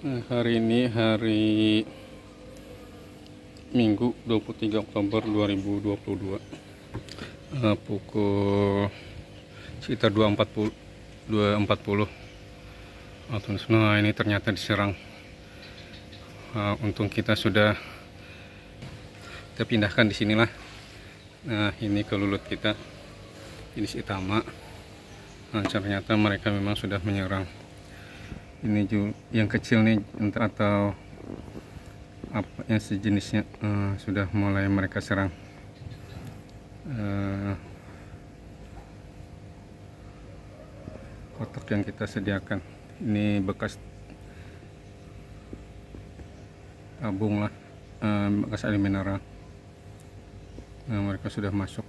Nah, hari ini hari Minggu 23 Oktober 2022 uh, pukul sekitar 2.40 2.40 nah ini ternyata diserang. Uh, untung kita sudah kita pindahkan di sinilah. Nah ini kelulut kita jenis itama nah ternyata mereka memang sudah menyerang ini juga yang kecil nih atau apa yang sejenisnya uh, sudah mulai mereka serang. Uh, kotak yang kita sediakan. Ini bekas tabung lah uh, bekas air mineral nah, mereka sudah masuk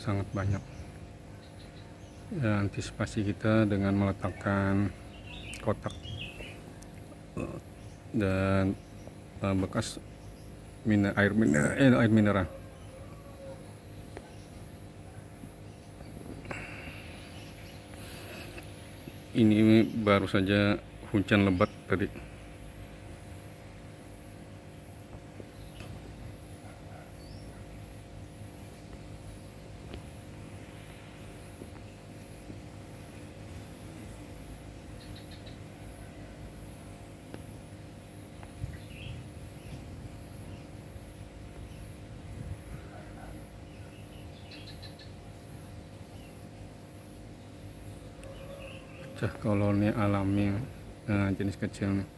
sangat banyak. Ya, antisipasi kita dengan meletakkan kotak eh, dan uh, bekas air mineral eh, air mineral. Ini baru saja hujan lebat tadi pecah koloni alami nah, jenis kecil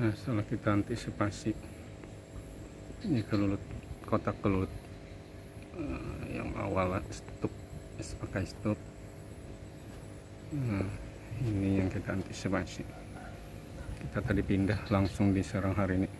nah, setelah kita antisipasi ini kelulut kotak kelulut uh, yang awal stop pakai stop nah, ini yang kita antisipasi. Kita tadi pindah langsung diserang hari ini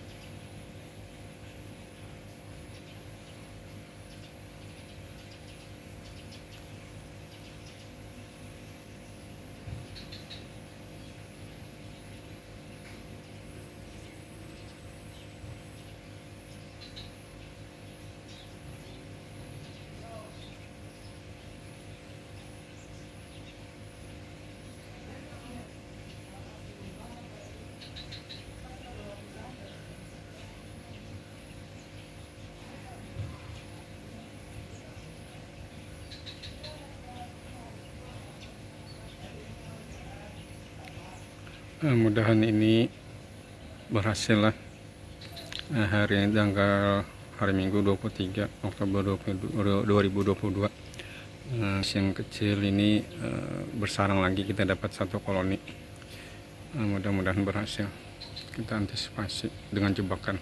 mudahan ini berhasil lah Eh, hari ini tanggal hari Minggu 23 Oktober 2022 Eh, siang kecil ini eh, bersarang lagi kita dapat satu koloni. Eh, mudah-mudahan berhasil. Kita antisipasi dengan jebakan